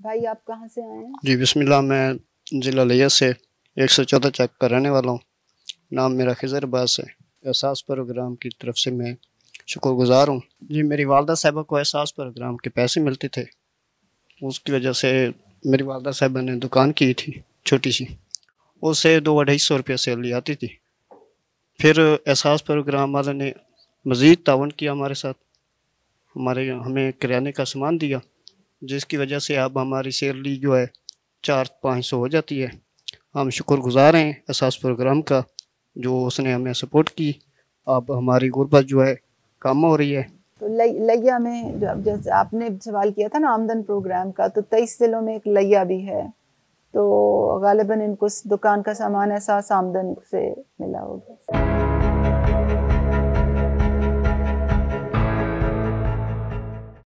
भाई, आप कहाँ से आए हैं? जी, बिस्मिल्लाह, मैं ज़िला लिया से एक सौ चौदह चक का रहने वाला हूँ। नाम मेरा खिजर अब्बास है। एहसास प्रोग्राम की तरफ़ से मैं शुक्रगुजार हूँ। जी, मेरी वालदा साहबा को एहसास प्रोग्राम के पैसे मिलते थे। उसकी वजह से मेरी वालदा साहबा ने दुकान की थी, छोटी सी। उससे दो अढ़ाई सौ रुपये सैलरी आती थी। फिर एहसास प्रोग्राम वाले ने मज़ीद तावन किया हमारे साथ। हमारे हमें किराने का सामान दिया। जिसकी वजह से अब हमारी सैलरी जो है चार पाँच सौ हो जाती है। हम शुक्रगुजार हैं एहसास प्रोग्राम का, जो उसने हमें सपोर्ट की। अब हमारी गुर्बत जो है कम हो रही है। तो लैया में जो जैसे आपने सवाल किया था ना आमदन प्रोग्राम का तो तेईस जिलों में एक लैया भी है। तो गालिबा इनको दुकान का सामान एहसास आमदन से मिला होगा।